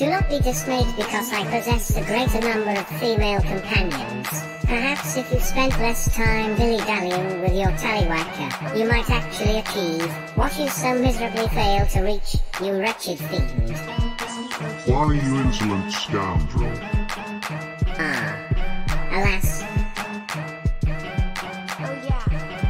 Do not be dismayed because I possess a greater number of female companions. Perhaps if you spent less time dilly-dallying with your tallywhacker, you might actually achieve what you so miserably fail to reach, you wretched fiend. Why, you insolent scoundrel? Ah. Alas. Oh yeah.